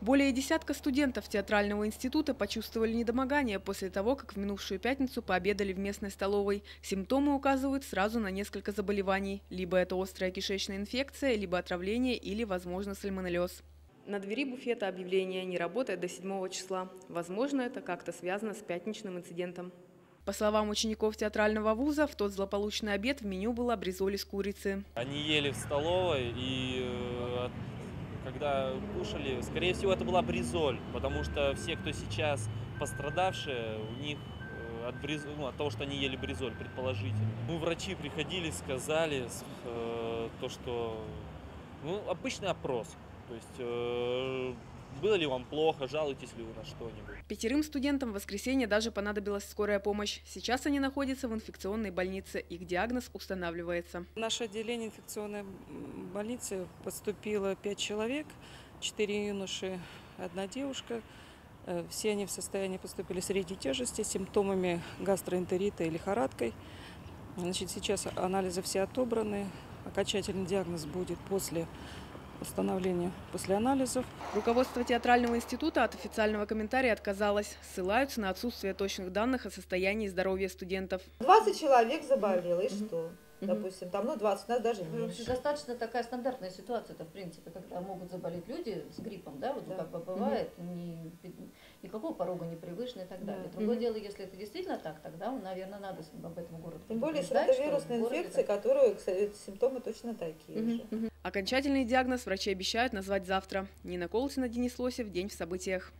Более десятка студентов театрального института почувствовали недомогание после того, как в минувшую пятницу пообедали в местной столовой. Симптомы указывают сразу на несколько заболеваний. Либо это острая кишечная инфекция, либо отравление или, возможно, сальмонеллез. На двери буфета объявление «Не работает до 7 числа». Возможно, это как-то связано с пятничным инцидентом. По словам учеников театрального вуза, в тот злополучный обед в меню была бризоль из курицы. Они ели в столовой и э, когда кушали, скорее всего, это была бризоль, потому что все, кто сейчас пострадавшие, у них э, от, бриз... ну, от того, что они ели бризоль, предположительно. Мы врачи приходили, сказали э, то, что ну, обычный опрос. То есть э, было ли вам плохо, жалуетесь ли вы на что-нибудь? Пятерым студентам в воскресенье даже понадобилась скорая помощь. Сейчас они находятся в инфекционной больнице. Их диагноз устанавливается. В наше отделение инфекционной больницы поступило пять человек, четыре юноши, одна девушка. Э, все они в состоянии поступили средней тяжести, с симптомами гастроэнтерита и лихорадкой. Значит, сейчас анализы все отобраны. Окончательный диагноз будет после установления после анализов. Руководство театрального института от официального комментария отказалось. Ссылаются на отсутствие точных данных о состоянии здоровья студентов. 20 человек заболело, и что? допустим, там, ну, 20, у нас даже ну, меньше. Достаточно такая стандартная ситуация, это в принципе, когда могут заболеть люди с гриппом, да, вот да. как бы бывает, угу. Ни, никакого порога не превышено и так далее. Да. Другое угу. дело, если это действительно так, тогда, наверное, надо об этом городу Тем более, что это вирусная инфекция, городе... которую, кстати, симптомы точно такие угу. же. Угу. Окончательный диагноз врачи обещают назвать завтра. Нина Колтина, Денис Лосев. День в событиях.